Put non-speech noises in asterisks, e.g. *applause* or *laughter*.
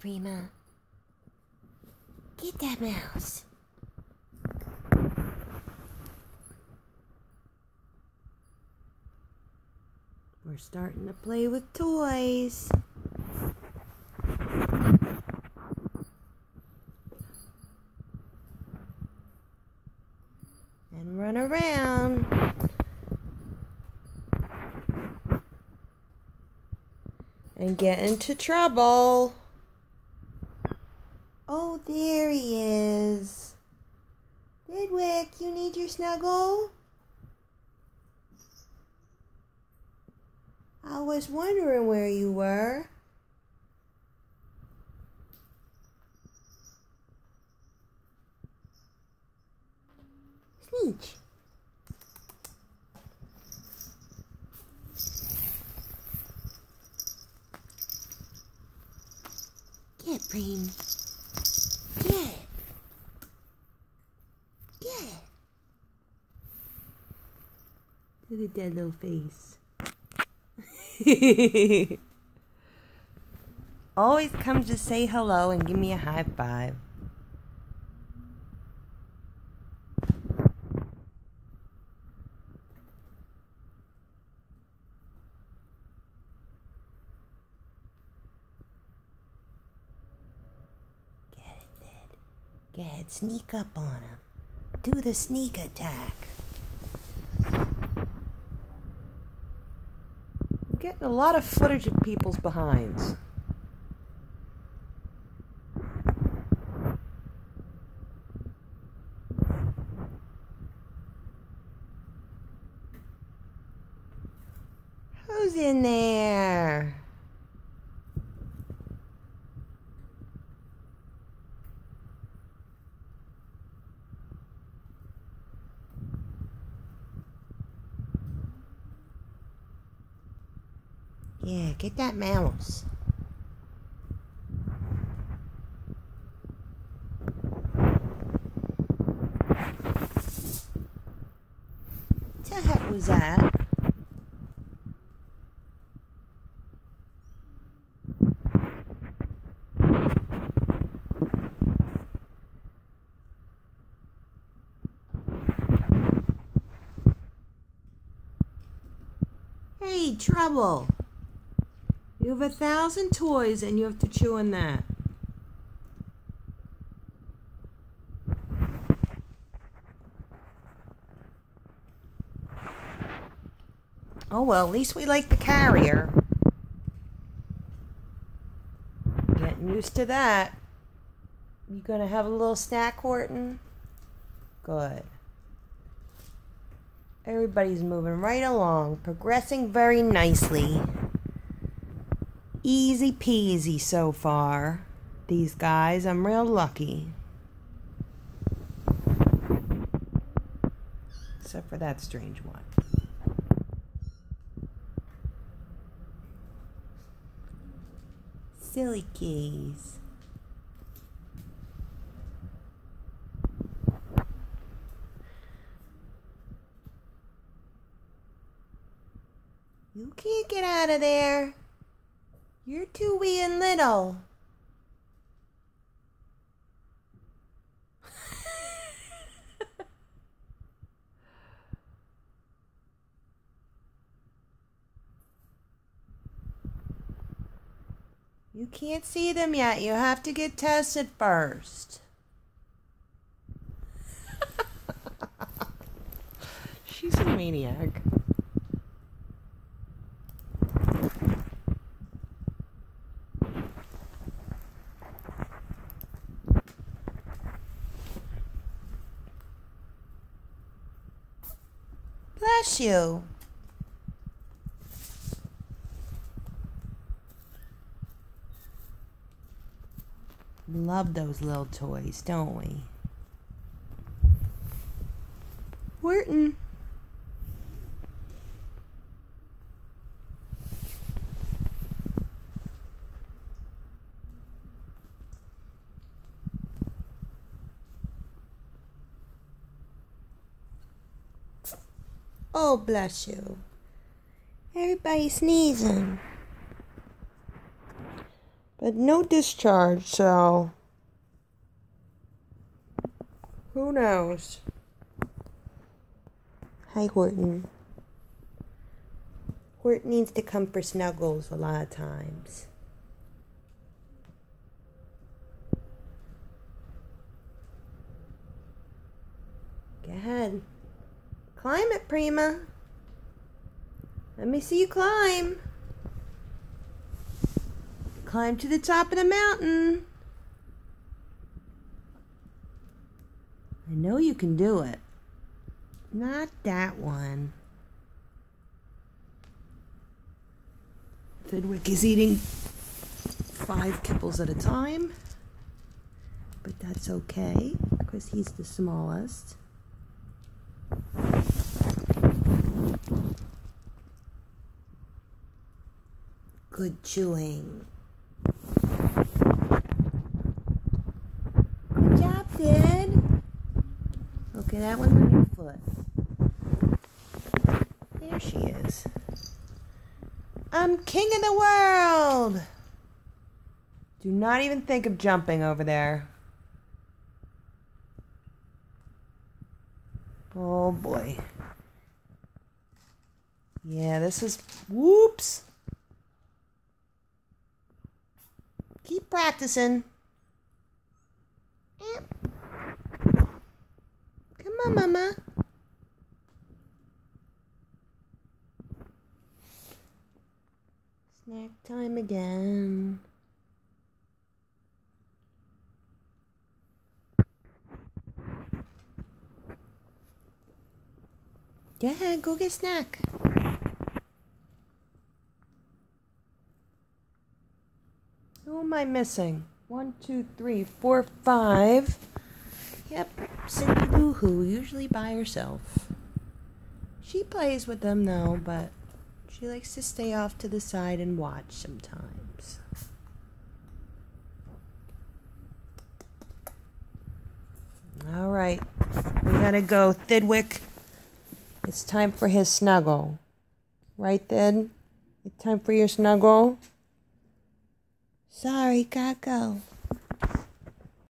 Prima. Get that mouse. We're starting to play with toys. And run around. And get into trouble. There he is. Thidwick, you need your snuggle? I was wondering where you were. Sneech. Get, Preem. Get. Get. Look at that little face. *laughs* Always comes to say hello and give me a high five. Get it, ahead, sneak up on him. Do the sneak attack. Getting a lot of footage of people's behinds. Who's in there? Yeah, get that mouse. The heck was that? Hey, trouble. You have a thousand toys and you have to chew on that. Oh well, at least we like the carrier. Getting used to that. You gonna have a little snack, Horton? Good. Everybody's moving right along, progressing very nicely. Easy peasy so far. These guys, I'm real lucky. Except for that strange one. Silly keys. You can't get out of there. You're too wee and little. *laughs* you can't see them yet. You have to get tested first. *laughs* She's a maniac. Bless you. Love those little toys, don't we? Horton. Oh, bless you. Everybody sneezing. But no discharge, so. Who knows? Hi, Horton. Horton needs to come for snuggles a lot of times. Go ahead. Climb it, Prima. Let me see you climb. Climb to the top of the mountain. I know you can do it. Not that one. Thidwick is eating five kibbles at a time, but that's okay because he's the smallest. Good chewing. Good job, Dad. Okay, that one's on your foot. There she is. I'm king of the world. Do not even think of jumping over there. Oh boy. Yeah, this is. Whoops. Keep practicing. Come on, Mama. Snack time again. Yeah, go get snack. Who am I missing? One, two, three, four, five. Yep, Cindy Lou Who, usually by herself. She plays with them though, but she likes to stay off to the side and watch sometimes. All right, we gotta go. Thidwick, it's time for his snuggle. Right, Thid? It's time for your snuggle? Sorry, gotta go.